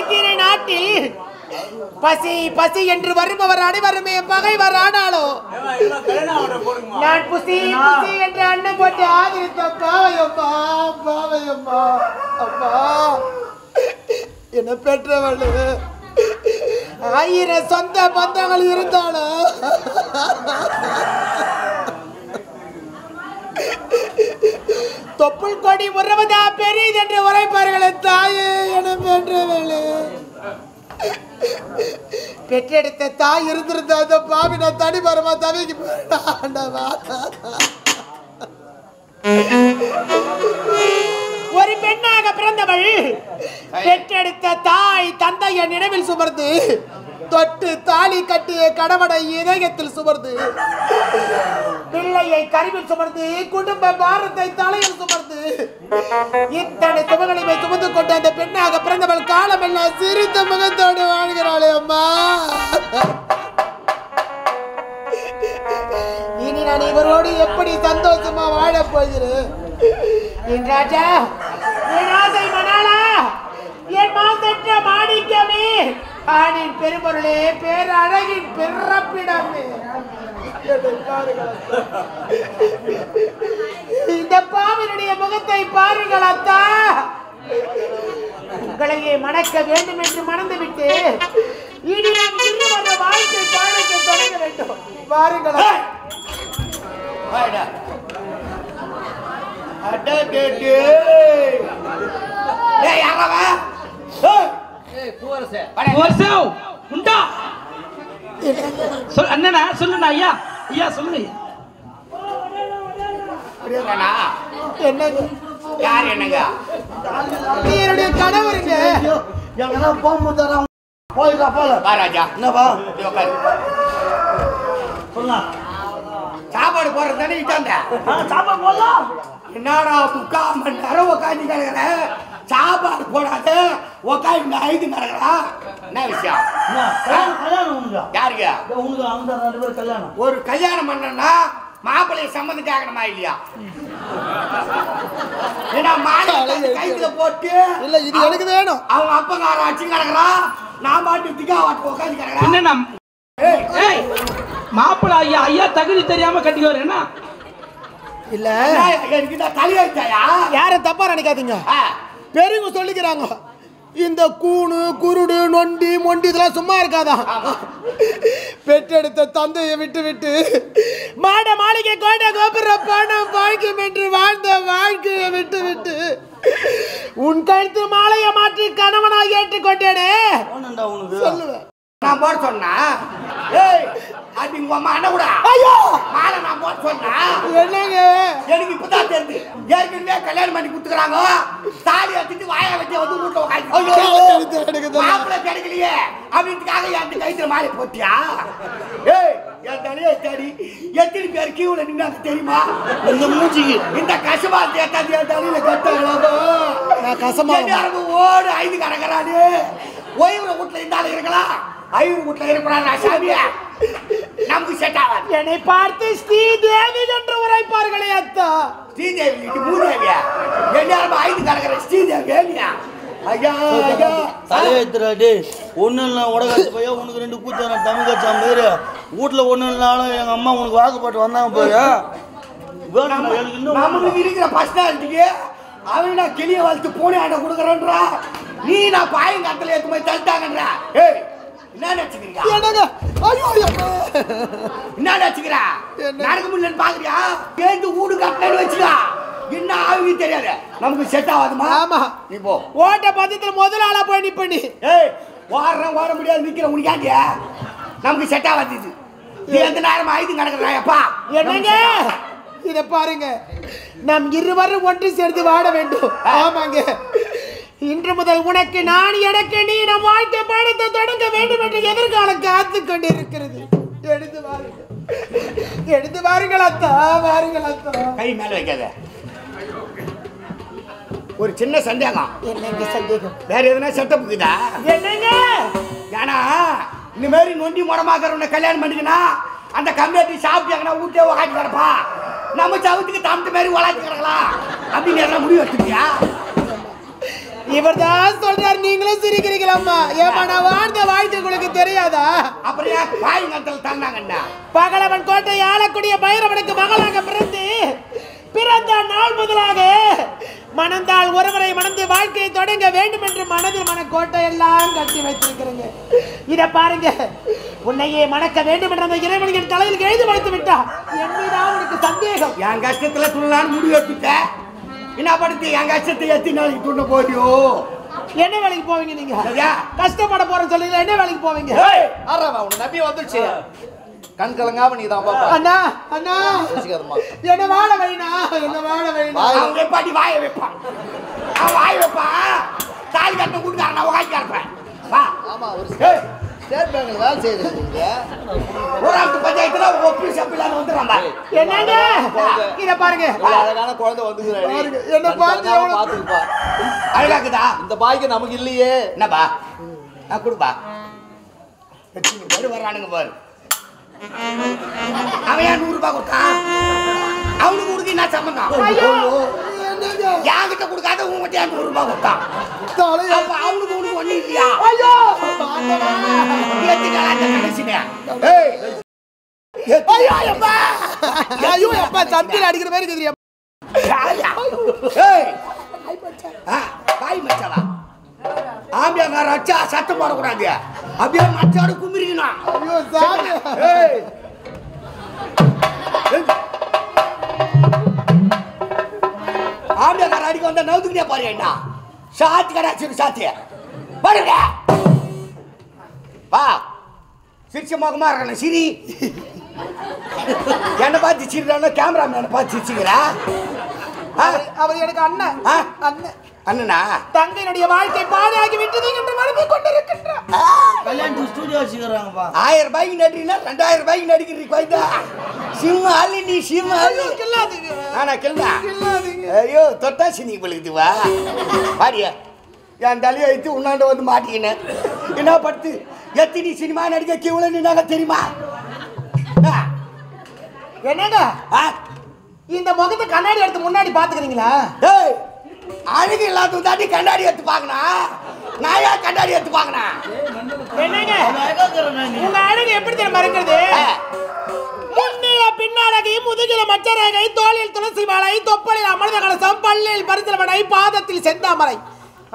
அன்னை நாட்டில் பசி பசி என்று வருபவர் அனைவருமே பகைவர் ஆனாலும் நான் புசி புசி என்று அண்ணன் போட்டு ஆதரித்த பாவையம்மா பாவையம்மா அப்பா என்ன பெற்றவள். ஆயிரம் சொந்த பந்தங்கள் இருந்தாலும் தொப்புள் கொடி உறவுதா பெரியது என்று உரைப்பார்களே தாயே என பெற்றவளே பெற்றெடுத்த தாய் இருந்திருந்த அந்த பாவி நான் தனி மரமா தவிக்கு ஆண்டவா. ஒரு பெண்ணாக பிறந்தவள் பெற்றெடுத்த தாய் தந்தைய நினைவில் சுமர்ந்து தொட்டு தாலி கட்டிய கணவனை இதயத்தில் சுமர்ந்து பிள்ளையை கருவில் சுமர்ந்து குடும்ப பாரத்தை தலையில் சுமர்ந்து இத்தனை சுமகளையுமே சுமந்து கொண்டு அந்த பெண்ணாக பிறந்தவள் காலமெல்லாம் சிரித்த முகத்தோடு வாழ்கிறாளே அம்மா. இனி நான் இவரோடு எப்படி சந்தோஷமா வாழப் போகிறேன்? என் ராஜா என் ஆசை மணாளா என் மாசற்ற மாணிக்கமே ஆணின் பெருமொருளே பேரழகின் பிறப்பிடமே. இந்த பாவினுடைய முகத்தை பாருங்கள் அத்தா. உங்களையே மணக்க வேண்டும் என்று மணந்துவிட்டு இனி நாம் இருவர வாழ்க்கை பயணத்தை தொடங்க வேண்டும். பாருங்கள் வருஷம் உண்டா? சொல் அண்ணனா சொல்லுண்ணா ஐயா. ஐயா சொல்லுங்க ஐயா. என்னங்க யார் என்னங்க? என்னுடைய கணவருங்க எங்கன்னா போகும்போது போயிடா. போல வா ராஜா. என்னப்பா உட்காரு. சொல்லலாம் சாப்பாடு போடுறது தானே இட்டாந்த சாப்பாடு போடலாம். என்னடா முக்கால் மணி நேரம் உட்காந்து கிடக்குற சாப்பாடு போடாத உட்காந்து ஐந்து கிடக்குறா என்ன விஷயம்? என்ன, கல்யாணம் அவங்க ரெண்டு பேரும் கல்யாணம். ஒரு கல்யாணம் பண்ணனா மாப்பிள்ளைய சம்மந்தம் கேட்கணுமா இல்லையா? ஏன்னா மாலை கைத்துல போட்டு இல்ல இது எனக்கு வேணும். அவங்க அப்பங்கார அச்சு கிடக்குறான் நான் பாட்டு திகா வாட்டு உட்காந்து கிடக்குறேன் ஏய். மாப்பிள்ள ஐயா ஐயா தகுதி தெரியாம கட்டிக்குவாரு என்ன? இல்ல. எனக்கு இந்த தலையாச்சாயா யாரும் தப்பா நினைக்காதீங்க. பெரியவங்க சொல்லிக்கிறாங்க. இந்த கூணு குருடு நொண்டி மொண்டி இதெல்லாம் சும்மா இருக்காதான் பெற்றெடுத்த தந்தையை விட்டு விட்டு மாட மாளிகை கோட்டை கோபுர பணம் பாய்க்கும் என்று வாழ்ந்த வாழ்க்கையை விட்டு விட்டு உன் கழுத்து மாலையை மாற்றி கணவனாக ஏற்றுக்கொண்டேனே. சொல்லுவேன். நான் போட சொன்னா? ஏய் அது உங்க அம்மா கூட ஐயோ! மாலை நான் போட சொன்னா? என்னங்க? எனக்கு இப்பதான் தெரியுது. ஏற்கனவே கல்யாணம் பண்ணி கொடுத்துக்கிறாங்க. தாலி எடுத்துட்டு வாயை வச்சு வந்து வீட்டுல உட்காந்து. மாப்பிள்ளை கிடைக்கலையே. அப்படின்றதுக்காக என் கைத்துல மாலை போட்டியா? ஏய் என் தலையை தேடி எத்தனை பேர் கியூல நின்னாங்க தெரியுமா? இந்த மூஞ்சிக்கு. இந்த கசமா தேட்டாது என் தலையில கட்டாங்க நான் கசமா ஓடு ஐந்து கிடக்குறாரு ஓய்வுல வீட்டுல இருந்தாலும் இருக்கலாம். ஐநூறு வீட்டுல இருக்கிறாரா சாமியா? நமக்கு செட் ஆகாது. என்னை பார்த்து ஸ்ரீதேவி என்று உரைப்பார்களே அத்தா. ஸ்ரீதேவி இது மூதேவியா எல்லாரும் ஐந்து கிடக்குற ஸ்ரீதேவி ஏவியா ஐயா ஐயா. தலையெழுத்துறா டேய் ஒன்றும் இல்லை உடகாச்சு பையா உனக்கு ரெண்டு கூத்து நான் தமிழ் கட்சாம பேரு வீட்டில் ஒன்றும் இல்லைனாலும் எங்கள் அம்மா உனக்கு வாக்குப்பாட்டு வந்தாங்க போயா? நமக்கு இருக்கிற பர்சனாலிட்டிக்கு அவன் நான் கிளிய வளர்த்து பூனை கொடுக்குறேன்றா. நீ நான் பாயங்காத்துல எடுத்து போய் தள்ளிட்டாங்கன்றா. ஏய் என்ன நினைச்சுக்கிறீங்க? என்னங்க? ஐயோ ஐயோ. என்ன நினைச்சுக்கிறா? நடக்க முடியலன்னு பாக்குறியா ஏந்து வீடு கட்டலன்னு வச்சுக்கா. என்ன ஆகுது தெரியாது. நமக்கு செட் ஆகாதுமா? ஆமா. நீ போ. ஓட்ட பந்தத்துல முதல் ஆளா போய் நீ. ஏய் ஓடுறேன் ஓட முடியாது நிக்கிற உனக்காண்டிய நமக்கு செட் ஆகாது இது. நீ எந்த நேரம் ஆயுதம் கிடக்குறாயப்பா என்னங்க? இத பாருங்க. நாம் இருவரும் ஒன்று சேர்ந்து வாழ வேண்டும். ஆமாங்க. இன்று முதல் உனக்கு நான் எனக்கு நீ நம் வாழ்க்கை பயணத்தை தொடங்க வேண்டும் என்று எதிர்காலம் காத்து கொண்டிருக்கிறது. எடுத்து வாருங்க. எடுத்து வாருங்கள் அத்தா வாருங்கள் அத்தா. கை மேல வைக்காத. ஒரு சின்ன சந்தேகம். என்னங்க சந்தேகம்? வேற எதுனா செட்டப் இருக்குதா என்னங்க? ஏன்னா இந்த மாதிரி நொண்டி முடமாக்கிறவனை கல்யாணம் பண்ணிக்கினா அந்த கம்யூனிட்டி சாப்பிட்டாங்கன்னா வீட்டே உக்காந்து கிடப்பா. நம்ம சவுத்துக்கு தம்பிட்ட மாதிரி உலாச்சி கிடக்கலாம். அப்படின்னு எல்லாம் முடிவு எடுத்துக்கியா இவர்தான் சொல்றார் நீங்களும் சிரிக்கிறீங்களம்மா ஏமா நான் வாழ்ந்த வாழ்க்கை உங்களுக்கு தெரியாதா? அப்புறம் ஏன் பாயங்கத்தில் தந்தாங்கண்ணா பகலவன் கோட்டை ஆளக்கூடிய பைரவனுக்கு மகளாக பிறந்து பிறந்த நாள் முதலாக மணந்தால் ஒருவரை மணந்து வாழ்க்கையை தொடங்க வேண்டும் என்று மனதில் மனக்கோட்டை எல்லாம் கட்டி வைத்திருக்கிறேங்க. இத பாருங்க. உன்னையே மணக்க வேண்டும் என்ற அந்த இறைவனின் தலையில் எழுதி வைத்து விட்டா என் மீதா உனக்கு சந்தேகம். என் கஷ்டத்துல துள்ளலான்னு முடிவு எடுத்துட்டேன் என்ன படுத்து? என் கஷ்டத்தை எத்தி நாளைக்கு துண்ண போறியோ? என்ன வேலைக்கு போவீங்க நீங்க? கஷ்டப்பட போற சொல்லி என்ன வேலைக்கு போவீங்க? ஆறாவா உன் நம்பி வந்துருச்சு. கண் கலங்காம நீ தான் பாப்பா. அண்ணா அண்ணா. என்ன வாழ வைனா? என்ன வாழ வைனா. அவங்க பாட்டி வாய வைப்பான் வாய வைப்பான் தாலி கட்ட கூட்டுக்காரன் நான் உட்காந்து இருப்பேன் ஆமா ஒரு ஸ்டேட் பேங்க்ல வேலை செய்யுது நீங்க ஊராட்சி பஞ்சாயத்துல ஒப்பி சப்பிலான்னு வந்துடுறாங்க என்னங்க? இத பாருங்க. ஒரு அழகான குழந்தை பாருங்க, என்ன பார்த்து எவ்வளவு- பாத்துக்குப்பா அழகாக்குதா? இந்த பாய்க்கு நமக்கு இல்லையே. என்னப்பா? நான் கொடுப்பா. பாரு வர்றானுங்க பாரு. அவன் ஏன் நூறு ரூபாய் கொடுத்தான்? அவனுக்கு கொடுக்க என்ன சம்பந்தம்? ஐயோ என்கிட்ட கொடுக்காத உங்ககிட்ட ஏன் நூறு ரூபாய் கொடுத்தான் அப்ப அவனுக்கு உனக்கு ஒண்ணு இல்லையா? ஐயோ! ஆண்டவா. ஏத்திட்டாளா அந்த கடைசினே? ஏய், ஐயோ அப்பா ஐயோ அப்பா சந்தில அடிக்கிற மாதிரி இருக்குது யாரையா? ஏய், பாய் மச்சாவா ஆம்பியாங்கார அச்சா சத்தம் போடக்கூடாது. அப்படியே மச்சாடு கும்பிரிக்கணும் ஐயோ சாமி. ஏய். ஏய். ஆம்பியாங்கார அடிக்க வந்தா நவுத்துக்கிட்டே பாரு என்ன? சாத்தி கடை சிறு சாத்தி. பாருங்க. வா. சிரிச்ச முகமா இருக்கணும் சிரி. என்னை பார்த்து சிரிக்கிறான கேமராமேனை பார்த்து சிரிச்சுக்கிறா. அவர் எனக்கு அண்ணன்? அண்ணன். அண்ணனா? தங்கையினுடைய வாழ்க்கை பாழாகி விட்டது என்று மறுமை கொண்டிருக்கின்றார் கல்யாணத்துக்கு ஸ்டூடியோ வச்சுக்கிறாங்கப்பா. ஆயிரம் ரூபாய்க்கு நடிக்கிறீங்கன்னா ரெண்டாயிரம் ரூபாய்க்கு நடிக்கிறீங்க கோய்தா சிம்ம நீ சிம்ம ஆளு. கில்லாதீங்க. கிள்ளா கில்லாதீங்க. ஐயோ தொட்டா சினி பழுகுது வா. பாரியா என் தலையை வைத்து உன்னாண்ட வந்து மாட்டிக்கினேன். என்ன படுத்து? எத்தனை சினிமா நடிக்க கிவுல நின்னாங்க தெரியுமா? ஆ, இந்த முகத்தை கண்ணாடி எடுத்து முன்னாடி பாத்துக்கிறீங்களா டேய் அழகு இல்லாத தாண்டி கண்ணாடி எடுத்து பார்க்கணும். நான் ஏன் கண்ணாடி எடுத்து பார்க்கணும். என்னங்க? உங்க அழகு எப்படி தெரியுமா இருக்கிறது முன்னில பின்னழகை முதுகில மச்சரகை தோளில் துளசி மாலை தொப்பலில் அமிர்த கலசம் பல்லில் பரிசலமடை பாதத்தில் செந்தாமரை.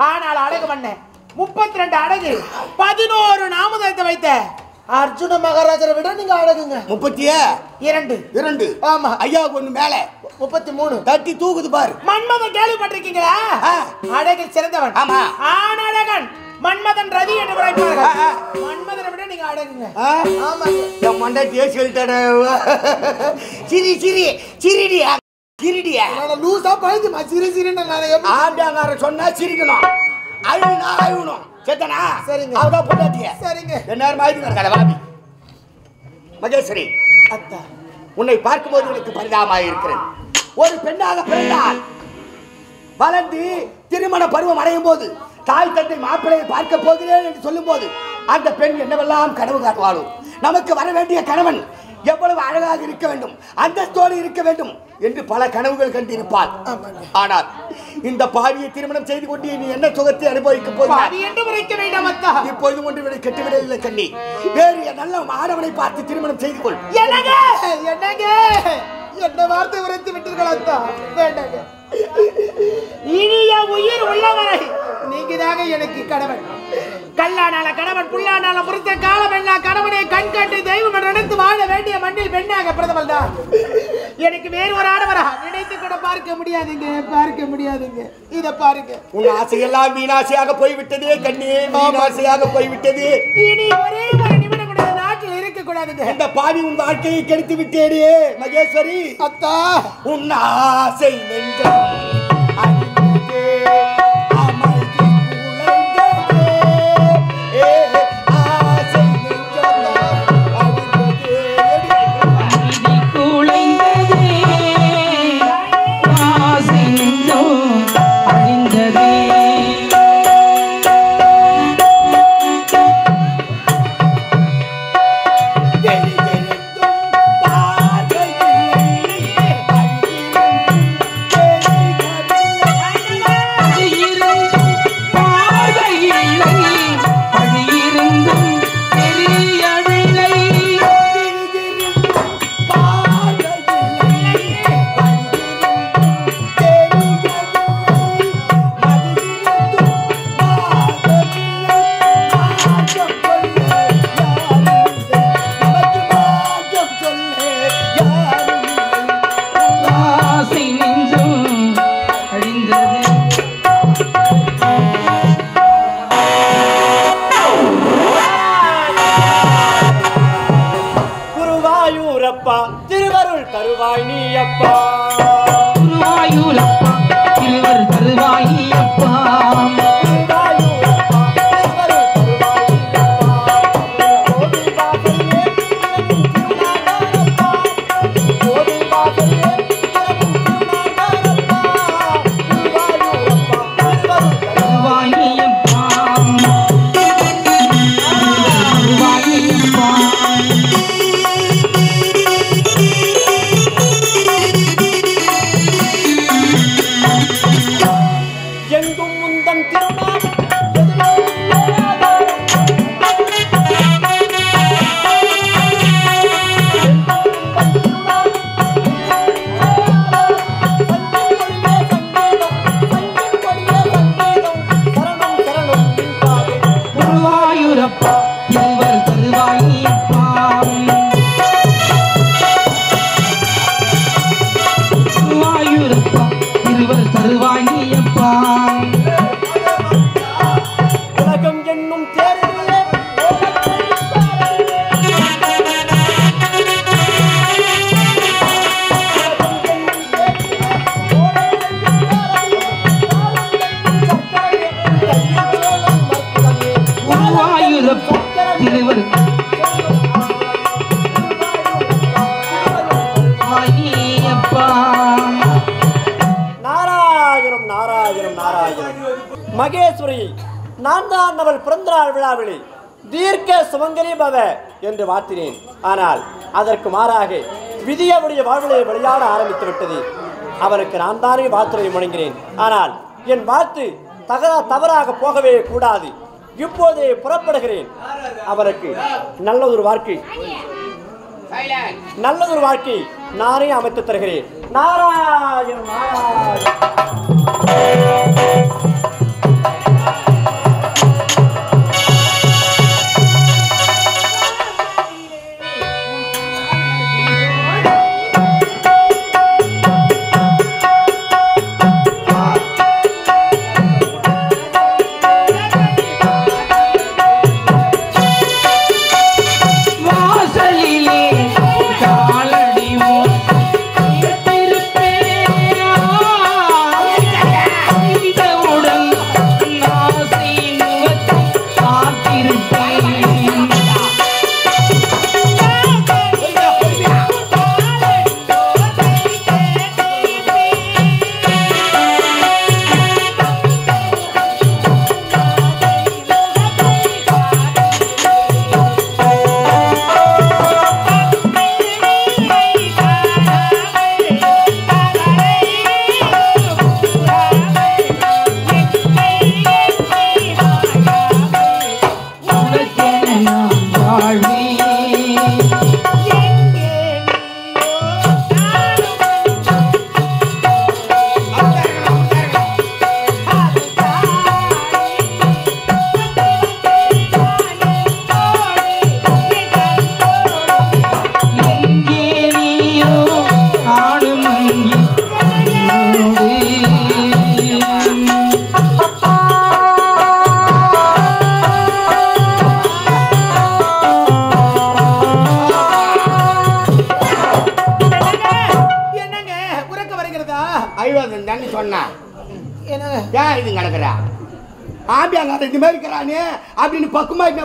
ஆனால் அழகு பண்ண முப்பத்தி ரெண்டு அழகு பதினோரு நாமதத்தை வைத்த அர்ஜுன மகாராஜரை விட நீங்க அழகுங்க. முப்பத்தியே? இரண்டு. இரண்டு. ஆமா. ஐயாவுக்கு ஒண்ணு மேல. முப்பத்தி மூணு தட்டி தூக்குது பாரு. மன்மதன் கேள்விப்பட்டிருக்கீங்களா. அழகில் சிறந்தவன். ஆமா. ஆணழகன் மன்மதன் ரதி என்று உரைப்பார்கள். மன்மதனை விட நீங்க அழகுங்க. ஆ? ஆமாங்க. என் மண்டாட்டியே சொல்லிட்டாட சிரி சிரி சிரிடியா? சிரிடியா லூசா பழுதுமா சிறு சிறுன்னு நான் ஆண்டாங்கார சொன்னா சிரிக்கணும். அழுனா அழுகணும். சேத்தனா சரிங்க. அவதான் பொண்டாட்டிய. சரிங்க. என்ன மாதிரி இருக்காள வாபி மகேஸ்வரி அத்தா. உன்னை பார்க்கும்போது எனக்கு பரிதாபமாக இருக்கிறது ஒரு பெண்ணாக பிறந்தால் வளர்ந்து திருமண பருவம் அடையும் போது தாய் தந்தை மாப்பிள்ளையை பார்க்க போகிறேன் என்று சொல்லும் போது அந்த பெண் என்னவெல்லாம் கனவு காட்டுவாளோ? நமக்கு வர வேண்டிய கணவன் எவ்வளவு அழகாக இருக்க வேண்டும் அந்தஸ்தோடு இருக்க வேண்டும் என்று பல கனவுகள் கண்டிருப்பாள். ஆனால் இந்த பாவியை திருமணம் செய்து கொண்டு நீ என்ன சுகத்தை அனுபவிக்க போகிறாய்? என்று உரைக்க வேண்டாம் அத்தா இப்பொழுது ஒன்று விட கெட்டுவிடவில்லை கண்ணி. வேறு நல்ல மாணவனை பார்த்து திருமணம் செய்து கொள். என்னங்க? என்னங்க? என்ன வார்த்தை உரைத்து விட்டீர்கள் அத்தா வேண்டாங்க. இனிய உயிர் உள்ளவரை நீங்க தாங்க எனக்கு கணவன். கல்லானால கணவன் புல்லானால முறித்த காலம் எல்லாம் கணவனை கண் கண்டு தெய்வம் நினைத்து வாழ வேண்டிய மண்ணில் பெண்ணாக பிரதமர் தான். எனக்கு வேறு ஒரு ஆடவரா? நினைத்து கூட பார்க்க முடியாதுங்க பார்க்க முடியாதுங்க. இத பாருங்க. உன் ஆசையெல்லாம் வீணாசையாக போய்விட்டதே கண்ணே வீணாசையாக போய்விட்டது. இனி ஒரே ஒரு நிமிடம் கூட நாட்டில் இருக்க கூடாதுங்க இந்த பாவி உன் வாழ்க்கையை கெடுத்து விட்டேனே மகேஸ்வரி. அத்தா. உன் ஆசை நெஞ்சம் என்று வாழ்த்தினேன் ஆனால் அதற்கு மாறாக விதி அவருடைய வாழ்விலே விளையாட ஆரம்பித்து விட்டது. அவருக்கு நான் தானே வாழ்த்துறை முழங்கினேன் ஆனால் என் வாழ்த்து தகரா தவறாக போகவே கூடாது. இப்போதே புறப்படுகிறேன். அவருக்கு நல்ல வாழ்க்கை. நல்லதொரு வாழ்க்கை நானே அமைத்து தருகிறேன். நாராயணன் நாராயணன்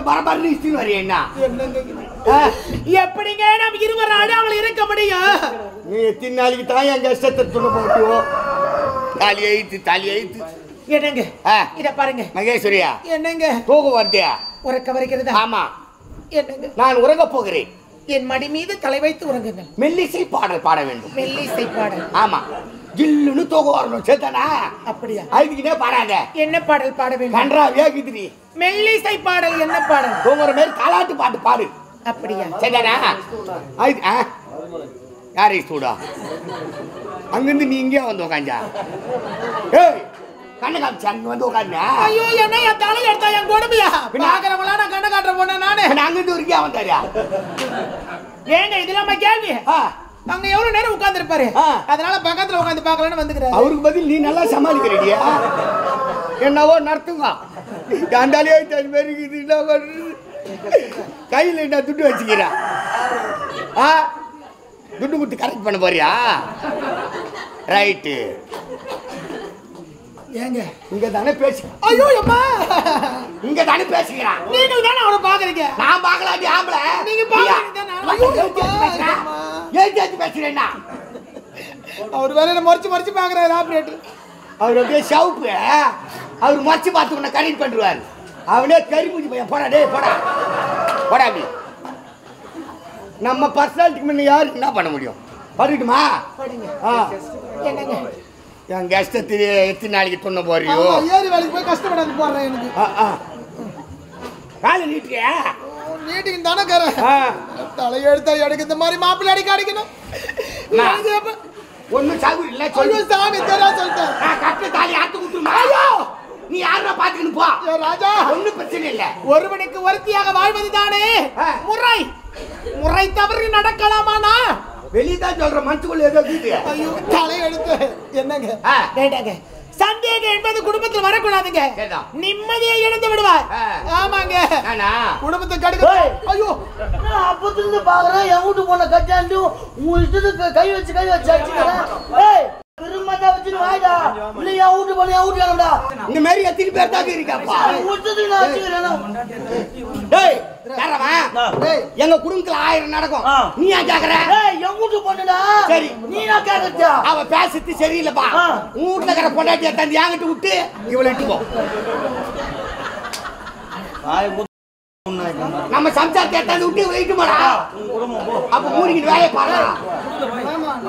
பரபரன்னு இஸ்டின்னு வரையா எப்படிங்க நம்ம இருவர் அவளை இருக்க முடியும்? நீ எத்தனை நாளைக்கு தான் என் கஷ்டத்தை துணை போட்டியோ தாலி ஐத்து தாலி ஐத்து என்னங்க. இத பாருங்க. மகேஸ்வரியா? என்னங்க? தூக்கம் வருதியா உறக்க வருகிறதா? ஆமா. என்னங்க? நான் உறங்க போகிறேன். என் மடி மீது தலை வைத்து உறங்குங்கள். மெல்லிசை பாடல் பாட வேண்டும். மெல்லிசை பாடல். ஆமா. ஜில்லுன்னு தூக்கம் வரணும் சேத்தானா? அப்படியா? அதுக்கிட்டே பாடாத. என்ன பாடல் பாட வேண்டும்? கன்றாவியா குதிரி மெல்லிசை பாடல் என்ன பாடல்? தூங்குற மாதிரி தாலாட்டு பாட்டு பாடு. அப்படியா? சேத்தானா? அது ஆ? யாரை சூடா? அங்கிருந்து நீ இங்கே வந்து உக்காஞ்சா? ஏய் கண்ணு காமிச்சு அங்க வந்து உட்காந்து ஐயோ என்ன என் தலை எடுத்தா என் கொடுமையா? பின்ன? பாக்குறவங்களா நான் கண்ண காட்டுற பொண்ணு நானு? அங்கிருந்து ஒரு வந்தாரியா ஏங்க இது கேள்வி. ஆ, அங்க எவ்வளவு நேரம் உட்கார்ந்து இருப்பாரு ஆ. அதனால பக்கத்துல உட்கார்ந்து பார்க்கலாம்னு வந்துக்கிறாரு. அவருக்கு பதில் நீ நல்லா சமாளிக்கிறடியா என்னவோ நடத்துங்க. அந்தாலே தனி என்ன பண்றது? கையில் என்ன துட்டு வச்சுக்கிறேன் ஆ? துட்டு கொடுத்து கரெக்ட் பண்ண போறியா? ரைட்டு ஏங்க? இங்க தானே பேசி ஐயோ அம்மா! இங்க தானே பேசிக்கிறான் நீங்கள் தானே அவனை பாக்குறீங்க நான் பார்க்கலாட்டி ஆம்பளை. நீங்க பாக்குறீங்க பேசுறேன்னா அவர் வேற என்ன மறைச்சு மறைச்சு பாக்குறாரு ஆப்ரேட்டர் அவர் அப்படியே சவுப்பு. அவர் மறைச்சு பார்த்து உன்னை கரெக்ட் பண்ணுவார் அவனே கறி பூச்சி பையன். போடா டேய் போடா. போடா அப்படி. நம்ம பர்சனாலிட்டிக்கு முன்ன யாரு என்ன பண்ண முடியும்? படிக்கட்டுமா? ஆ. என்னங்க? என் கஷ்டத்தை எத்தனை நாளைக்கு துண்ண போறியோ? ஏறி வேலைக்கு போய் கஷ்டப்படாது போடுறேன் எனக்கு. காலை நீட்டியா மீட்டிங் தானே கரேன் ஆ. தலையெடுத்தா எனக்கு இந்த மாதிரி மாப்பிள்ளை அடிக்க அடிக்கணும். ஒன்றும் சகுரி இல்லை சொல்லு. சாமி தெரியா சொல்லிட்டேன். நான் கட்ட தாலி ஆத்து குத்துமா? நீ யாரா பாத்துக்கின்னு போ. ஏ ராஜா! ஒன்றும் பிரச்சனை இல்லை. ஒருவனுக்கு ஒருத்தியாக வாழ்வது தானே. முறை. முறை தவறி நடக்கலாமானா வெளியே தான் சொல்ற மனசுக்குள்ள ஏதோ ஐயோ தலையெடுத்து என்னங்க? ஆ. வேண்டாங்க. சந்தேகம் என்பது குடும்பத்தில் வரக்கூடாதுங்க. நிம்மதியை இழந்து விடுவார். ஆமாங்க. நானா குடும்பத்தை கடுக்க. ஐயோ. அப்பத்திலிருந்து பாக்குறேன் என் வீட்டு பொண்ணை கட்டாண்டு உன் இஷ்டத்துக்கு கை வச்சு கை வச்சு திரும்பத்தா வச்சுட்டு வாய்டா இல்ல என் வீட்டு கிளம்புடா இந்த மாதிரி எத்தனை பேர் தாங்க இருக்காப்பா? நான் வச்சுக்கிறேன் டேய். எங்க குடும்பத்துல ஆயிரம் நடக்கும். நீ ஏன் கேக்குற? என் வீட்டு பொண்ணுடா. சரி. நீ நான் கேட்கறதா அவ பேசுறது சரியில்லைப்பா. உன் வீட்டுல இருக்கிற பொண்டாட்டிய தந்து என்கிட்ட விட்டு இவளை நம்ம சம்சாரத்தை தந்து விட்டு இவளை இட்டு போடா அப்ப மூடிக்கிட்டு வேலையை பாரு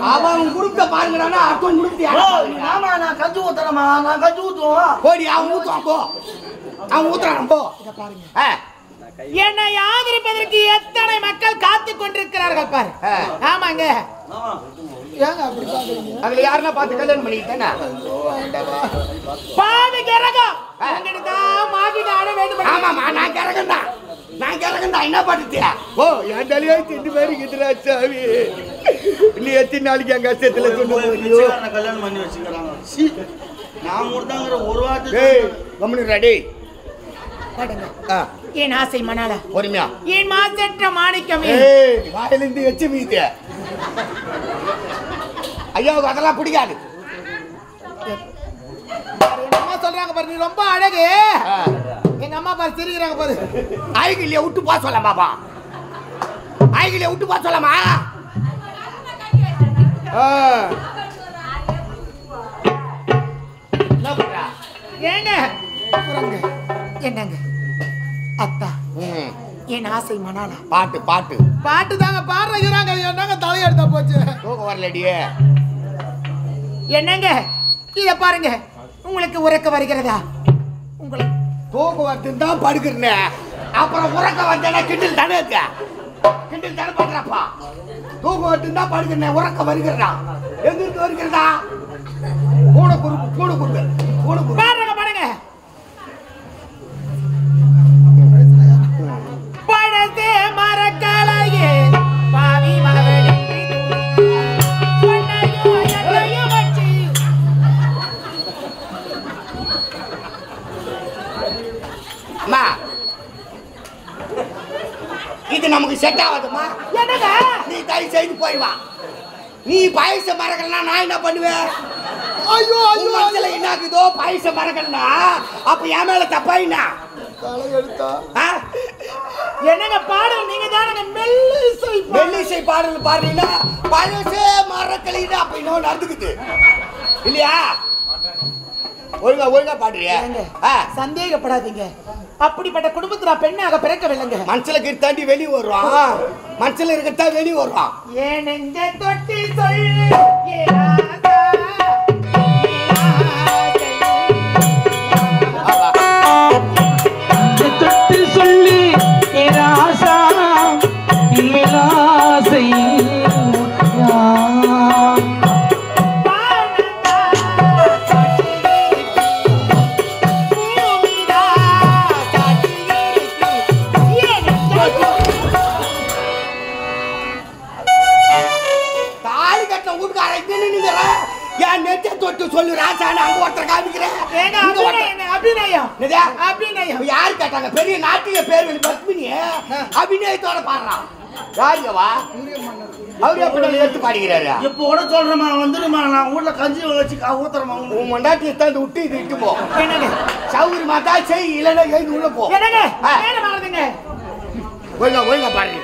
அவன் உன் குடும்பத்தை பாருங்கடான்னா அடுத்த குடும்பத்தை ஓ யாரா பாருங்க? ஆமா நான் கஞ்சி ஊத்துறேம்மா நான் கஞ்சி ஊத்துவோம். போடி அவன் ஊத்துவான் போ. அவன் ஊத்துறான் போ. ஆ, என்னை ஆதரிப்பதற்கு எத்தனை மக்கள் காத்து கொண்டிருக்கிறார்கள் பாரு. ஆ. ஆமாங்க. ஏங்க அப்படி பாக்குறீங்க? அதுல யாருன்னா பார்த்து கல்யாணம் பண்ணிக்கிட்டேன்னா? பாவி கிரகம். மாட்டிட்டு ஆட வேண்டும்? ஆமாமா நான் கிடக்கேன் தான் நான் கிடக்கேன் தான் என்ன பண்ணுத்தியா ஓ என் தலையா ரெண்டு பேரும் இருக்குதுடா சாமி. நீ எத்தனை நாளைக்கு என் கஷ்டத்துல பிச்சைக்காரனை கல்யாணம் பண்ணி வச்சுக்கிறாங்க. நான் கொடுத்தாங்கிற ஒரு வார்த்தை ஏய் கம்முனு ரெடி என் ஆசை மணால பொறுமையா. என் மாசற்ற மாணிக்கமே வாயிலிருந்து எச்சு மீது ஐயாவுக்கு அதெல்லாம் பிடிக்காது. சொல்றாங்க பாரு நீ ரொம்ப அழகு. எங்க அம்மா பாரு சிரிக்கிறாங்க பாரு. ஐகிலிய விட்டு பா சொல்ல பாப்பா. ஐகிலிய விட்டு பா சொல்லமா? ஏங்க? என்னங்க? அத்தா. என் ஆசை மணாலா? பாட்டு பாட்டு. பாட்டு தாங்க பாடுறாங்க என்னங்க தலையெடுத்தா போச்சு? தூக்கம் வரலடியே என்னங்க? இத பாருங்க. உங்களுக்கு உறக்க வருகிறதா? உங்களுக்கு தூக்கு வந்து தான் படுக்கிறேன். அப்புறம் உறக்க வந்தேன்னா கிண்டில் தானே இருக்க. கிண்டில் தானே பண்றப்பா. தூக்கு வந்து தான் படுக்கிறேன் உறக்க வருகிறதா? எங்கிருந்து வருகிறதா? பூனை குறுக்கு பூனை குறுக்கு பூனை குறுக்கு. நமக்கு செட் ஆகாதும்மா என்னங்க? நீ தயவு செய்து போய் வா. நீ பாயசம் மறக்கலன்னா நான் என்ன பண்ணுவேன்? ஐயோ உன் மனசுல என்ன இருக்குதோ பாயசம் மறக்கலன்னா அப்ப என் மேல தப்பா என்ன? தலையெடுத்தா ஆ? என்னங்க பாடல்? நீங்க தானங்க மெல்லிசை. மெல்லிசை பாடல் பாடுறீங்கன்னா பழசே மறக்கலைன்னு அப்ப இன்னொன்று நடந்துக்குது. இல்லையா? ஒழுங்கா ஒழுங்கா பாடுறியா? சந்தேகப்படாதீங்க. அப்படிப்பட்ட குடும்பத்துல நான் பெண்ணாக பிறக்கவில்லைங்க. மனசுல கிட்டாண்டி வெளியே வருவான். மனசுல இருக்கட்டா வெளியே வருவான். ஏன் நெஞ்ச தொட்டி சொல்லு சொல்லி ராசா தொட்டு சொல்லு ராசான்னு அங்க ஒருத்தர் காமிக்கிறேன்? அபிநயம் இப்ப யாரு கேட்டாங்க? பெரிய நாட்டிய பேர் பத்மினி. அபிநயத்தோட பாடுறான் யாருங்கவா அவரு எப்படி எடுத்து பாடிக்கிறாரு இப்போ கூட சொல்றேம்மா வந்துடுமா நான் வீட்ல கஞ்சி வச்சு உனக்கு. உன் மண்டாட்டி எடுத்தாந்து விட்டு இது இட்டு போ. சௌகரி மாத்தா செய் இல்லைன்னா எழுந்து உள்ள போ. ஒழுங்கா ஒழுங்கா பாடுறீங்க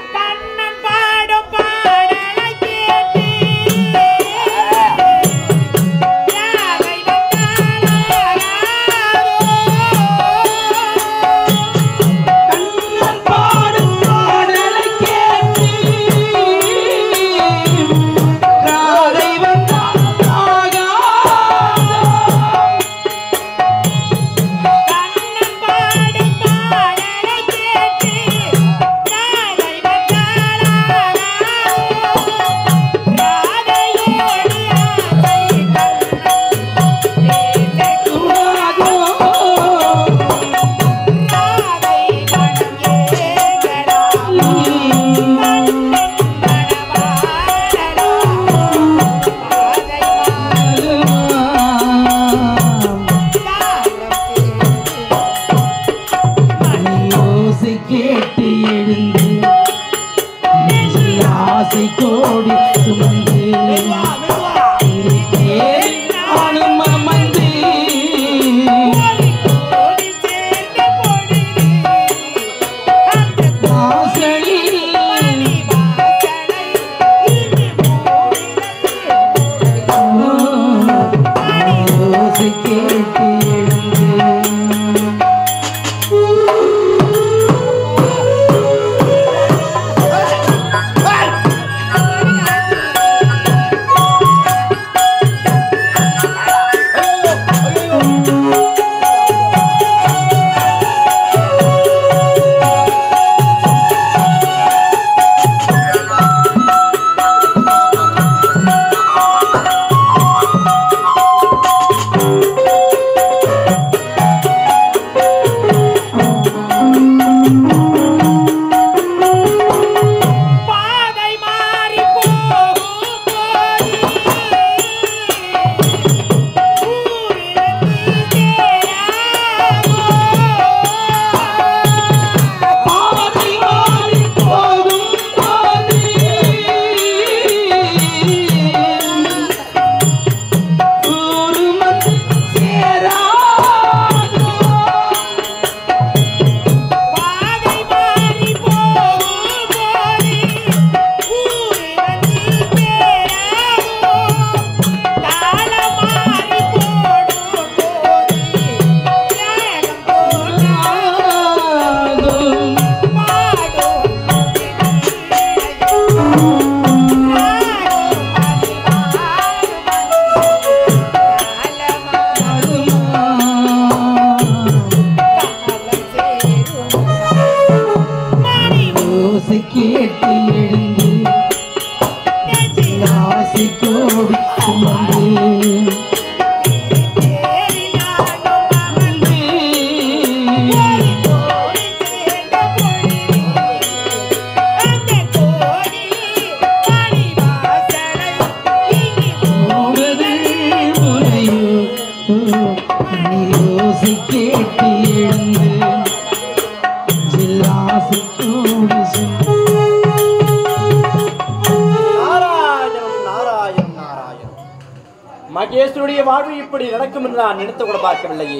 நினைத்து கூட பார்க்கவில்லையே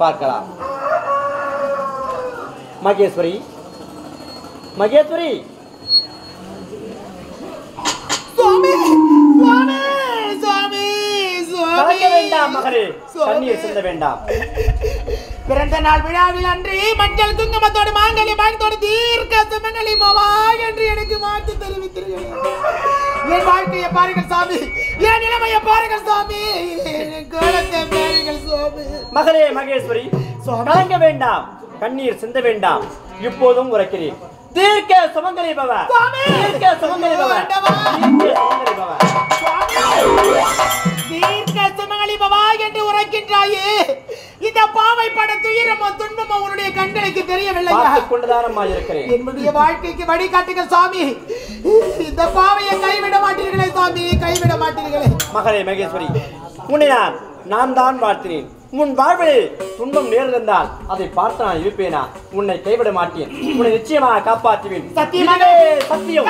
பார்க்கலாம். மகேஸ்வரி. மகேஸ்வரி! சுவாமி! சுவாமி! சுவாமி! கலக்க வேண்டாம் மகளே. சுவாமி. தண்ணீர் சிந்த வேண்டாம். பிறந்த நாள் விழாவில் அன்று மஞ்சள் குங்குமத்தோடு பாகத்தோடு தீர்க்க சுமங்கலி போவா என்று எனக்கு மாற்றி தெரிவித்தீர்கள் என் வாழ்க்கையை பாருங்கள் சாமி என் நிலைமையை பாருங்கள் சாமி மகளே மகேஸ்வரி கலங்க வேண்டாம் கண்ணீர் சிந்த வேண்டாம் இப்போதும் உரைக்கிறேன். தீர்க்க சுமங்கலி பவ! தீர்க்க சுமங்கலி பவ! தீர்க்க சுமங்கலி பவ. என்று உரைக்கின்றாயே. இந்த பாவை பட துயரமோ துன்பமோ உன்னுடைய கண்களுக்கு தெரியவில்லையா? பார்த்துக் கொண்டுதானம்மா இருக்கிறேன் என்னுடைய வாழ்க்கைக்கு வழிகாட்டுங்கள் சாமி இந்த பாவையை கைவிட மாட்டீர்களே சாமி கைவிட மாட்டீர்களே. மகளே மகேஸ்வரி உன்னை நான் நான் தான் வாழ்த்தினேன். உன் வாழ்வில் துன்பம் நேர்ந்தால் அதை பார்த்து நான் இருப்பேனா? உன்னை கைவிட மாட்டேன். உன்னை நிச்சயமாக காப்பாற்றுவேன். சத்தியமாக? சத்தியம்.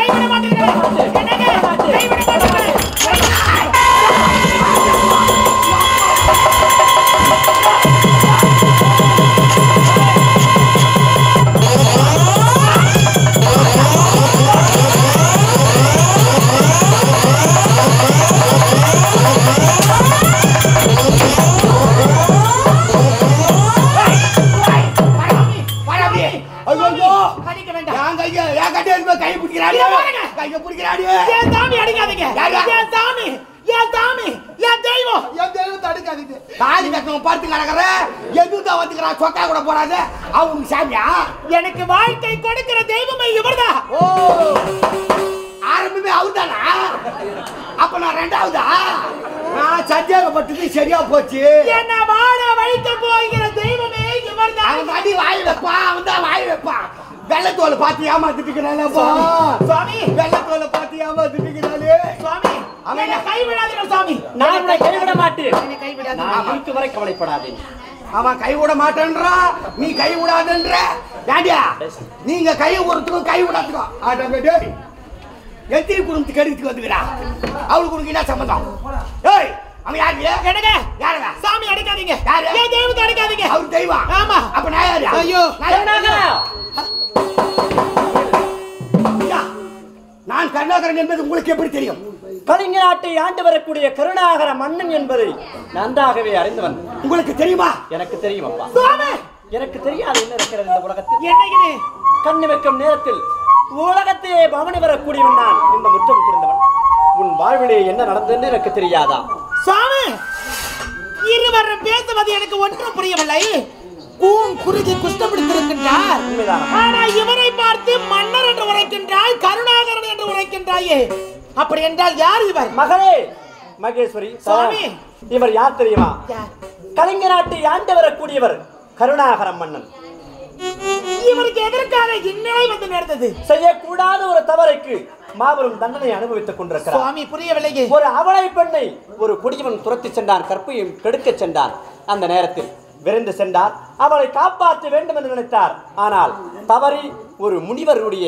என் சாமி அடிக்காதீங்க? என் சாமி? என் சாமி? என் தெய்வம்? என் தெய்வம் தடுக்காதீங்க தாலி கட்டணும் பார்த்து கிடக்குற எதுதான் வந்துக்கிறான் சொக்கா கூட போறாது அவனுக்கு சாமியா? எனக்கு வாழ்க்கை கொடுக்கிற தெய்வமே இவர்தான். ஓ. ஆரம்பமே அவர்தானா? அப்ப நான் ரெண்டாவதா? நான் சந்தேகப்பட்டது சரியா போச்சு. என்ன வாழ வைத்து போகிற தெய்வமே அடி வாய் வைப்பான் அவன் தான் வாய் வைப்பான். வெள்ளத்தோலை பார்த்து ஏமாத்திட்டுக்கிறானப்பா சுவாமி வெள்ளத்தோலை பார்த்து ஏமாத்திட்டுக்கிறானே சுவாமி அவன் கைவிடாதீர்கள் சாமி நான் உன்னை கைவிட மாட்டேன். கைவிடாதீர்கள் நான் இருக்கும் வரை கவலைப்படாதே. அவன் கை விட மாட்டேன்றா. நீ கை விடாதன்ற. டாடியா நீங்க கை ஒருத்துக்கும் கை விடாதுக்கும் ஆட்டாங்க டேய். எத்திரி குடும்பத்துக்கு எடுத்துக்கு வந்துக்கிறா? அவளுக்கு உனக்கு என்ன சம்மந்தம் ஏய் அவன் யாரு என்னங்க? யாருங்க சாமி அடிக்காதீங்க. யாரு? தெய்வத்தை அடிக்காதீங்க? அவர் தெய்வம். ஆமா. அப்ப நான் யாரு? ஐயோ. நான் கருணாகரன் என்பது உங்களுக்கு எப்படி தெரியும்? கலிங்க நாட்டை ஆண்டு வரக்கூடிய கருணாகர மன்னன் என்பதை நன்றாகவே அறிந்தவன் உங்களுக்கு தெரியுமா? எனக்கு தெரியும் அப்பா. எனக்கு தெரியாது என்ன இருக்கிறது இந்த உலகத்தில். என்னைக்குது கண்ணு வைக்கும் நேரத்தில் உலகத்தையே பவனி வரக்கூடியவன் நான். இந்த முற்றம் புரிந்தவன். உன் வாழ்விலே என்ன நடந்ததுன்னு எனக்கு தெரியாதா? சுவாமி! இருவரும் பேசுவது எனக்கு ஒன்றும் புரியவில்லை. கூன் குறுகி குஷ்டப்பிடித்திருக்கின்றார் உண்மைதான். ஆனா இவரை பார்த்து மன்னர் என்று உரைக்கின்றாய் கருணாகரன் என்று உரைக்கின்றாயே. அப்படி என்றால் யார் இவர்? மகளே மகேஸ்வரி சுவாமி. இவர் யார் தெரியுமா? கலிங்க நாட்டை ஆண்டு வரக்கூடியவர் கருணாகர மன்னன். இவருக்கு எதற்காக இந்நிலை வந்து நேர்ந்தது? செய்யக்கூடாத ஒரு தவறுக்கு மாபெரும் தண்டனை அனுபவித்துக் கொண்டிருக்கிறார். சுவாமி புரியவில்லையே. ஒரு அவளை பெண்ணை ஒரு குடியவன் துரத்தி சென்றான் கற்பையும் கெடுக்கச் சென்றான். அந்த நேரத்தில் விரைந்து சென்றார். அவளை காப்பாற்ற வேண்டும் என்று நினைத்தார். ஆனால் தவறி ஒரு முனிவருடைய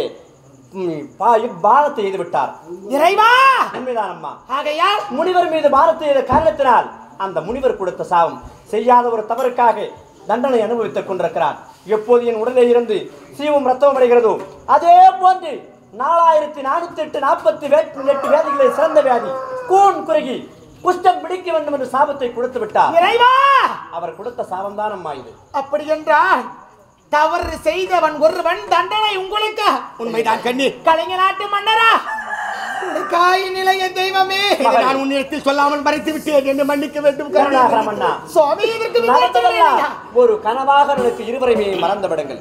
பாரத்தை எய்து விட்டார் இறைவா! உண்மைதான் அம்மா. ஆகையால் முனிவர் மீது பாரத்தை எய்த காரணத்தினால் அந்த முனிவர் கொடுத்த சாபம். செய்யாத ஒரு தவறுக்காக தண்டனை அனுபவித்துக் கொண்டிருக்கிறார். எப்போது என் உடலே இருந்து சீவும் ரத்தம் அடைகிறதோ அதே போன்று நாலாயிரத்தி நானூத்தி எட்டு நாற்பத்தி எட்டு வியாதிகளை சிறந்த வியாதி கூன் குறுகி குஷ்டம் பிடிக்க வேண்டும் என்று சாபத்தை கொடுத்து விட்டார். இறைவா! அவர் கொடுத்த சாபம் தான் அம்மா இது. அப்படி என்றால் தவறு செய்தவன் ஒருவன் தண்டனை உங்களுக்கு. உண்மைதான் கண்ணி. கலைஞ நாட்டு மன்னரா! காய் நிலைய தெய்வமே! நான் உன்னிடத்தில் சொல்லாமல் மறைத்து விட்டேன் என்று மன்னிக்க வேண்டும் கருணாகர மன்னா சுவாமி ஒரு கனவாக எனக்கு இருவரையுமே மறந்து விடுங்கள்.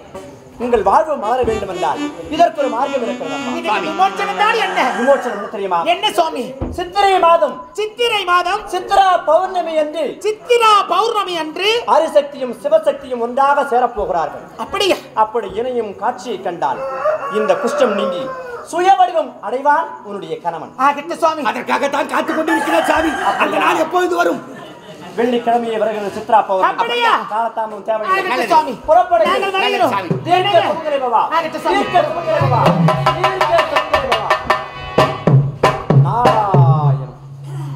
உங்கள் வாழ்வு மாற வேண்டும் என்றால் இதற்கு ஒரு மார்க்கம் இருக்கிறது என்ன? விமோசனம் என்ன தெரியுமா? என்ன சுவாமி? சித்திரை மாதம். சித்திரை மாதம்? சித்ரா பௌர்ணமி என்று சித்திரா பௌர்ணமி அன்று? அரிசக்தியும் சிவசக்தியும் ஒன்றாக சேரப்போகிறார்கள். அப்படியா? அப்படி இணையும் காட்சியை கண்டால் இந்த குஷ்டம் நீங்கி சுய வடிவம் அடைவான் உன்னுடைய கணவன். சுவாமி. அதற்காகத்தான் காத்துக் கொண்டிருக்கிறார் சாமி. அந்த நாள் எப்பொழுது வரும்? வெள்ளிக்கிழமையை வருகிறது சித்ரா பௌர்ணமி? காலத்தாமம் தேவையில்லை. சுவாமி. புறப்படுங்கள். சாமி. தீர்க்க. தீர்க்க. தீர்க்க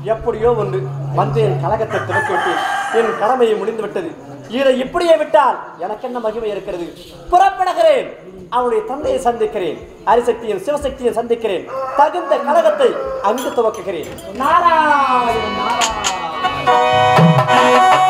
எப்படியோ ஒன்று வந்து என் கழகத்தை துவக்கி விட்டேன். என் கடமையை முடிந்து விட்டது. இதை இப்படியே விட்டால் எனக்கு என்ன மகிமை இருக்கிறது? புறப்படுகிறேன். அவனுடைய தந்தையை சந்திக்கிறேன். அரிசக்தியும் சிவசக்தியும் சந்திக்கிறேன். தகுந்த கழகத்தை அங்கு துவக்குகிறேன். நாராயணன் நாராயணன். Música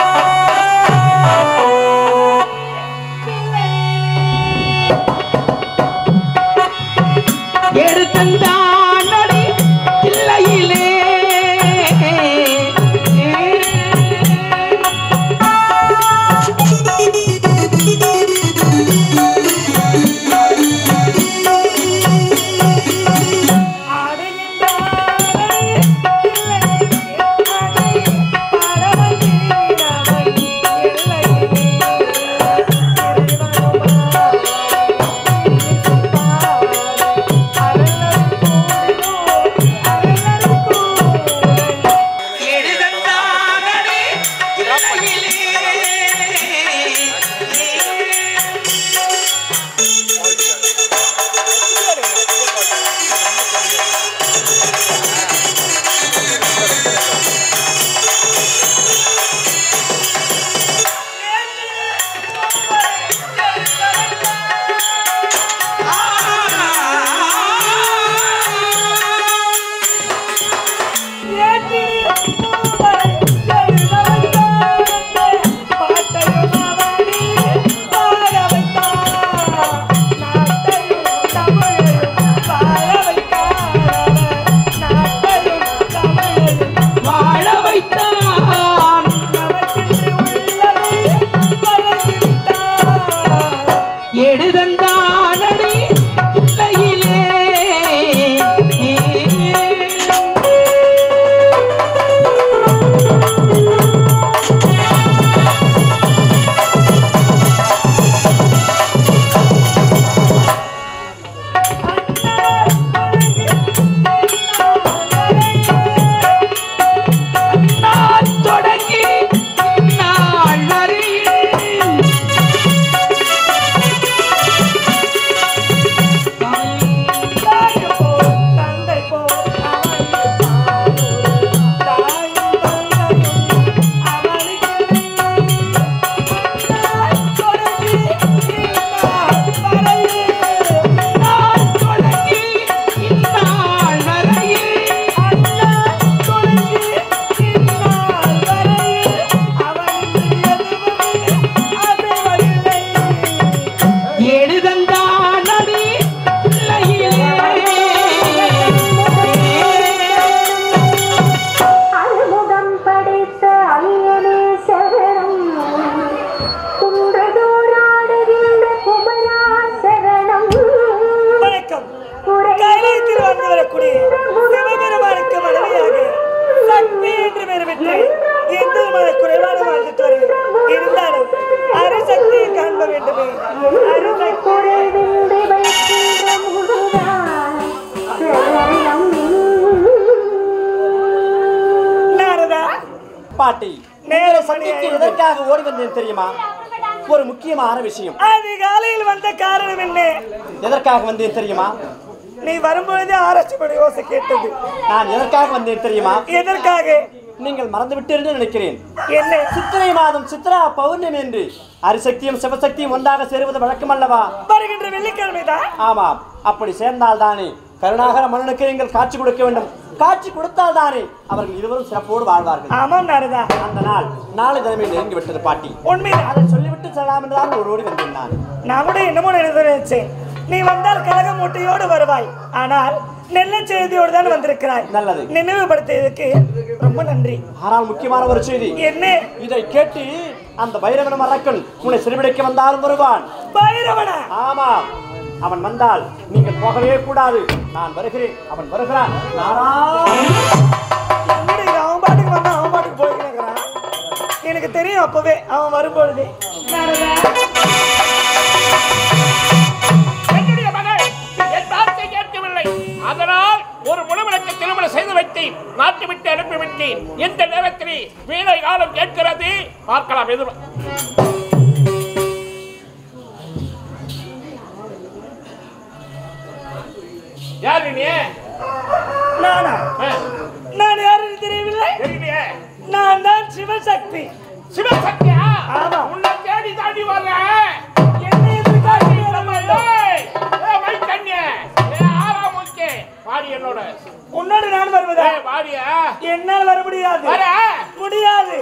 Música வந்தேன் தெரியுமா? நீ வரும்பொழுதே ஆராய்ச்சி பண்ணி யோசை கேட்டது. நான் எதற்காக வந்தேன் தெரியுமா? எதற்காக? நீங்கள் மறந்து விட்டீர்கள் நினைக்கிறேன். என்ன? சித்திரை மாதம் சித்ரா பௌர்ணமி என்று அரிசக்தியும் சிவசக்தியும் ஒன்றாக சேருவது வழக்கம் அல்லவா வருகின்ற வெள்ளிக்கிழமை தான். ஆமாம். அப்படி சேர்ந்தால் தானே கருணாகர மன்னனுக்கு நீங்கள் காட்சி கொடுக்க வேண்டும். காட்சி கொடுத்தால் தானே அவர்கள் இருவரும் சிறப்போடு வாழ்வார்கள். ஆமாம் நாரதா. அந்த நாள் நாளை தினமே நெருங்கி விட்டது பாட்டி. உண்மைதான். அதை சொல்லிவிட்டு செல்லாமல் என்றால் ஒரு ஓடி வந்தேன் நான். நான் கூட என்னமோ நினைச்சேன். நீ வந்தால் கழக மூட்டையோடு வருவாய். ஆனால் நல்ல செய்தியோடு தான் வந்திருக்கிறாய். நல்லது. நினைவுபடுத்தியதுக்கு ரொம்ப நன்றி. ஆனால் முக்கியமான ஒரு செய்தி. என்ன? இதை கேட்டு அந்த பைரவன மரக்கன் உன்னை சிறுபிடிக்க வந்தாலும் வருவான். பைரவனா? ஆமாம். அவன் வந்தால் நீங்கள் போகவே கூடாது. நான் வருகிறேன். அவன் வருகிறான். அவன் பாட்டுக்கு வந்தா அவன் பாட்டுக்கு போயிருக்கிறான் எனக்கு தெரியும் அப்பவே அவன் வரும்பொழுது. அதனால் ஒரு முழுவிளக்கு திருமணம் செய்து வைத்தேன். நாட்டு விட்டு அனுப்பிவிட்டேன் இந்த நேரத்தில் வீணை காலம் கேட்கிறது? பார்க்கலாம் எது யாரு நீ? நானா? நான் யாருன்னு தெரியவில்லை. தெரியலையே. நான் தான் சிவசக்தி. சிவசக்தியா? ஆமா. உன்னை தேடி தாண்டி வர்ற. என்னை எதிர்காட்டி வர வேண்டும். ஏய், வாடி என்னோட. உன்னோடு நான் வருவதா? வாடியா. என்னால் வர முடியாது. முடியாது.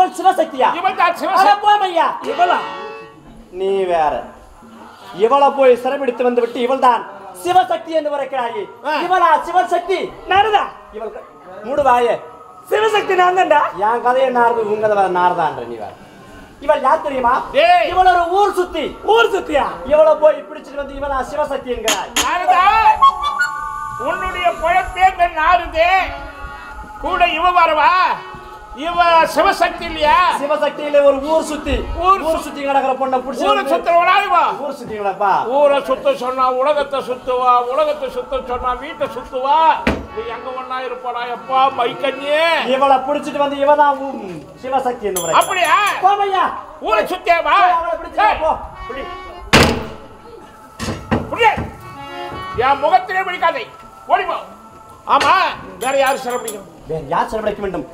இவள் சிவசக்தியா? இவன் தான் அட சிவசக்தி போமையா? இவளா? நீ வேற. இவளை போய் சிறைபிடித்து வந்து விட்டு இவள்தான் சிவசக்தி என்று உரைக்கிறாயே. இவளா சிவசக்தி? நாரதா? இவள் மூடுவாயே சிவசக்தி நான் தான்டா. என் கதையை நாரது உங்க கதை நாரதான்ற நீ வேற. இவள் யார் தெரியுமா. இவள் ஒரு ஊர் சுத்தி. ஊர் சுத்தியா? இவளை போய் பிடிச்சிட்டு வந்து இவளா சிவசக்தி என்கிறாய் நாரதா உன்னுடைய குழப்பே நாருதே கூட இவ வரவா? இவ சிவசக்தி இல்லையா சிவசக்தியில ஒரு ஊர் சுத்தி. ஊர் ஊர் சுத்தி கிடக்கிற பொண்ணை ஊரை பிடிச்சி சுத்துறவளா இவா. ஊர் சுத்திங்களப்பா ஊரை சுத்த சொன்னா உலகத்தை சுத்துவா உலகத்தை சுத்த சொன்னா வீட்டை சுத்துவா. நீ எங்க ஒண்ணா இருப்பாடா எப்பா மைக்கண்ணே இவளை பிடிச்சிட்டு வந்து இவதான் சிவசக்தி உரைக்கிறாய். அப்படியா? போமையா ஊரை சுத்தியாவா. என் முகத்திலே பிடிக்காதே. ஓடிப்போ ஆமா வேற யாரு சிறப்பிடிக்கும் வேற யார் சிறைபிடிக்க வேண்டும்.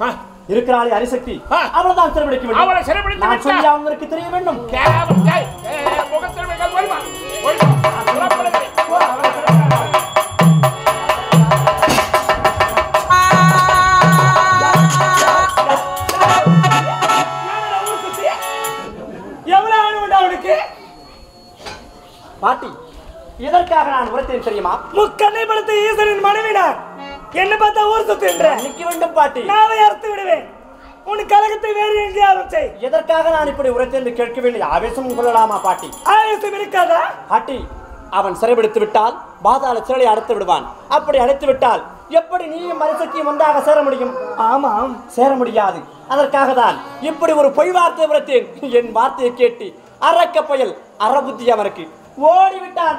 இருக்கிறாளே அரிசக்தி. அவளைதான் சிறைபிடிக்க வேண்டும். அவளை சிறைபிடித்து நான். சொல்லி அவங்களுக்கு தெரிய வேண்டும். கேவலம். முகத்தில் அவளை பாட்டி இதற்காக நான் உரைத்தேன் தெரியுமா? முக்கண்ணை படுத்த ஈசனின் மனைவினார். என்ன பார்த்தா ஊர் சுத்துன்ற நிக்க வேண்டும் பாட்டி. நாவை அறுத்து விடுவேன். உன் கழகத்தை வேறு எங்கேயாவது செய். எதற்காக நான் இப்படி உரைத்தேன் என்று கேட்கவில்லை? ஆவேசம் கொள்ளலாமா பாட்டி? ஆவேசம் இருக்காதா? பாட்டி அவன் சிறைபிடித்து விட்டால் பாதாள சிறையை அடைத்து விடுவான். அப்படி அடைத்து விட்டால் எப்படி நீயும் மரிசக்தியும் ஒன்றாக சேர முடியும்? ஆமாம். சேர முடியாது. அதற்காக தான் இப்படி ஒரு பொய் வார்த்தை உரைத்தேன். என் வார்த்தையை கேட்டு அரக்க பயல் அறபுத்தி அவனுக்கு ஓடிவிட்டான்.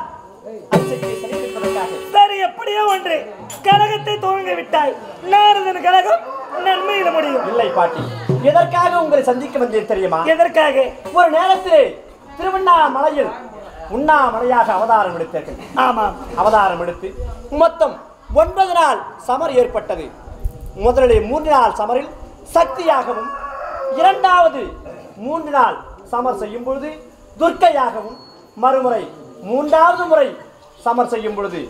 சரி எப்படியோ ஒன்று. கழகத்தை துவங்க விட்டாய். நாரதன் கழகம் நன்மையில முடியும். இல்லை பாட்டி. எதற்காக உங்களை சந்திக்க வந்தேன் தெரியுமா? எதற்காக? ஒரு நேரத்திலே திருவண்ணாமலையில் உண்ணாமலையாக அவதாரம் எடுத்தீர்கள். ஆமாம். அவதாரம் எடுத்து மொத்தம் ஒன்பது நாள் சமர் ஏற்பட்டது. முதலிலே மூன்று நாள் சமரில் சக்தியாகவும் இரண்டாவது மூன்று நாள் சமர் செய்யும் பொழுது துர்க்கையாகவும் மறுமுறை மூன்றாவது முறை சமர் செய்யும் பொழுது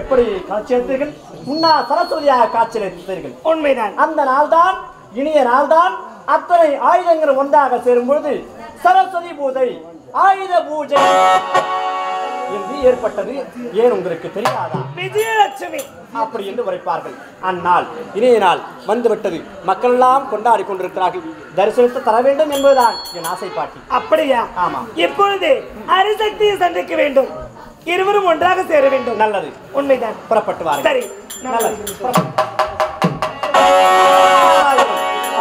எப்படி காட்சியளித்தீர்கள் முன்னா சரஸ்வதியாக காட்சியளித்தீர்கள் உண்மைதான். அந்த நாள்தான் இனிய நாள்தான் அத்தனை ஆயுதங்கள் ஒன்றாக சேரும் பொழுது சரஸ்வதி பூஜை ஆயுத பூஜை. என்று ஏற்பட்டது. ஏன் உங்களுக்கு தெரியாதா? விஜயலட்சுமி. அப்படி என்று உரைப்பார்கள். அந்நாள் இனிய நாள் வந்துவிட்டது. மக்கள் எல்லாம் கொண்டாடி கொண்டிருக்கிறார்கள். தரிசனத்தை தர வேண்டும் என்பதுதான் என் ஆசை பாட்டி. அப்படியா? ஆமா. இப்பொழுது அரிசக்தியை சந்திக்க வேண்டும். இருவரும் ஒன்றாக சேர வேண்டும். நல்லது. உண்மைதான். புறப்பட்டு வாருங்கள். சரி. நல்லது.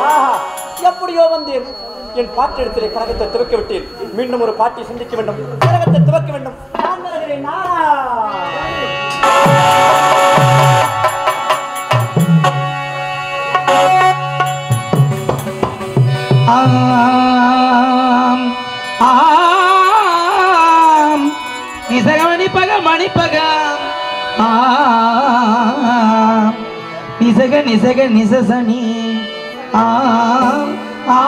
ஆஹா. எப்படியோ வந்தேன். என் பாட்டிடத்திலே கழகத்தை துவக்க விட்டேன் மீண்டும் ஒரு பாட்டியை சந்திக்க வேண்டும். கழகத்தை துவக்க வேண்டும். நான் வருகிறேன், நிசக மணிப்பக மணிப்பக நிசக நிசக நிசசனி. ஆ ஆ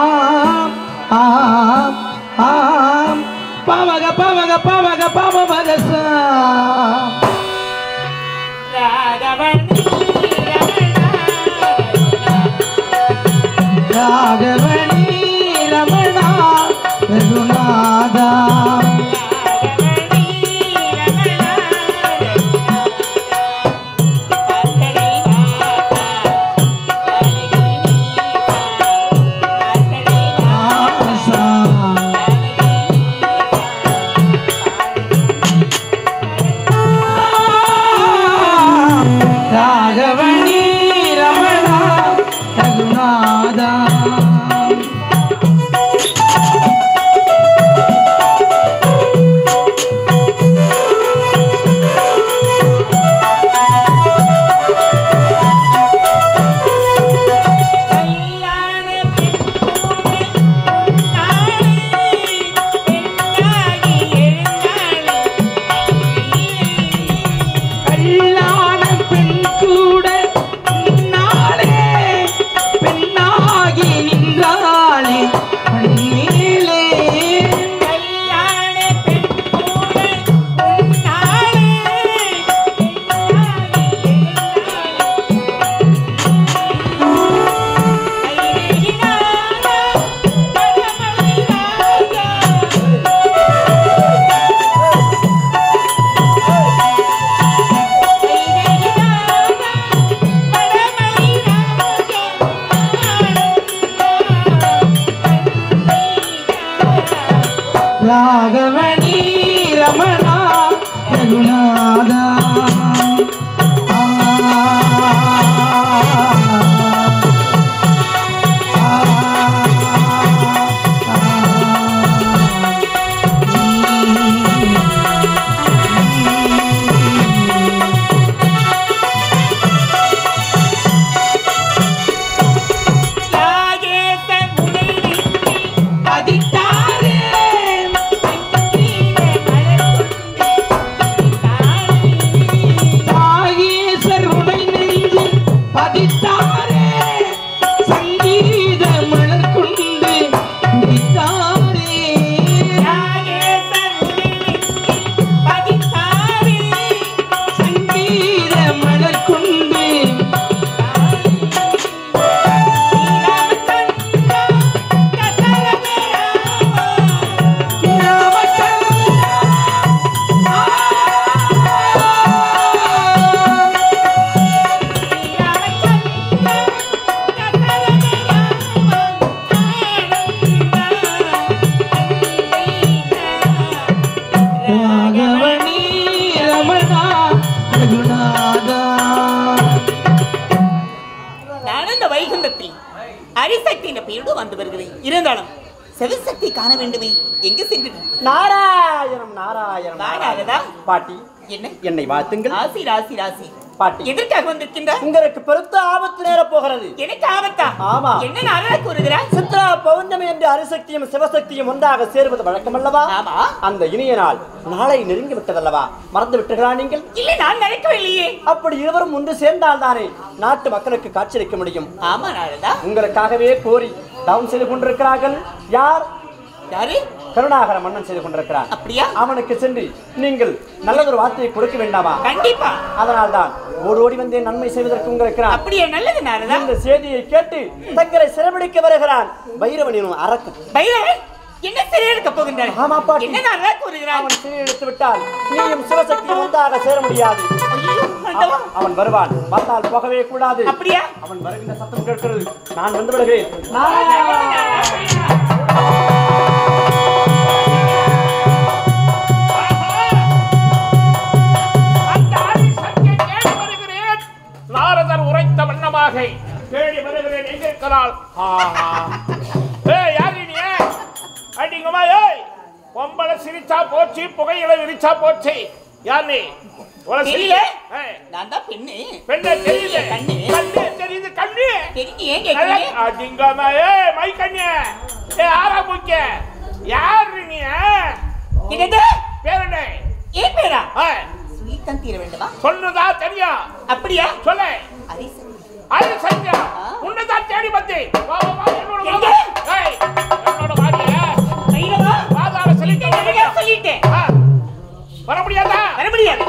காண வேண்டுமே. எங்கு சென்று நாராயணம் நாராயணம் நாராயணா? பாட்டி என்ன? என்னை வாழ்த்துங்கள். ராசி ராசி ராசி. பாட்டி. எதற்காக வந்திருக்கின்றார் உங்களுக்கு பெருத்த ஆபத்து நேரப் போகிறது. எனக்கு ஆபத்தா? ஆமா. என்ன நாராயண கூறுகிறார்? சித்ரா பௌர்ணமி என்று அரிசக்தியும் சிவசக்தியும் ஒன்றாக சேருவது வழக்கமல்லவா? ஆமா. அந்த இனிய நாள் நாளை நெருங்கி விட்டதல்லவா? மறந்து விட்டுகளா நீங்கள்? இல்லை நான் நினைக்கவில்லையே அப்படி இருவரும் ஒன்று சேர்ந்தால் தானே நாட்டு மக்களுக்கு காட்சியளிக்க முடியும். ஆமா நாரதா. உங்களுக்காகவே கோரி தவம் செய்து கொண்டிருக்கிறார்கள். யார்? யாரு? கருணாகர மன்னன் செய்து கொண்டிருக்கிறான். அப்படியா? அவனுக்கு சென்று நீங்கள் நல்லதொரு வார்த்தையை கொடுக்க வேண்டாமா? கண்டிப்பா. அதனால் தான் ஓடி ஓடி வந்தேன் நன்மை செய்வதற்கு உங்களுக்கு அப்படியே? நல்லது இந்த செய்தியை கேட்டு தங்களை சிறைபிடிக்க வருகிறான். பைரவனின் அரக்கன். பைரவன் என்ன சிறையெடுக்க போகின்றார் ஆமா, பாட்டி. என்ன அவன் சிறை எடுத்து விட்டால் நீயும் சிவசக்தியும் ஒன்றாக சேர முடியாது. அவன் வருவான். வந்தால் போகவே கூடாது. அப்படியா? அவன் வருகின்ற சத்தம் கேட்கிறது. நான் வந்து விடுகிறேன் வண்ணமாக தேடி வருகிறேன் எங்க இருக்கிறாள். ஏய் யாரு நீ அடிங்கம்மா ஏய். பொம்பளை சிரிச்சா போச்சு புகையில விரிச்சா போச்சு. யார் நீ? உன தெரியல. சிரிக்க ஏய், நான் தான் பெண்ணு. பெண்ணே தெரியுது கண்ணு. கண்ணு தெரியுது கண்ணு. தெரிஞ்சு ஏன் கேட்கிறீங்க அடிங்கம்மா ஏய் மை கண்ணு. ஏய் ஆரா யாரு நீ என்னது? பேர் என்ன? ஏன் பேரா? ஏய், சொல்லித்தான் தீர வேண்டுமா? சொல்லுதா தெரியும் அப்படியா? சொல்லு. அது சந்தியா உன்னைதான் தேடி பார்த்தேன். வா வா வா என்னோட வாங்க ஏய் என்னோட வாங்க தைரமா வாதால சொல்லிட்டேன் சொல்லிட்டேன். வர முடியாதா? வர முடியாது.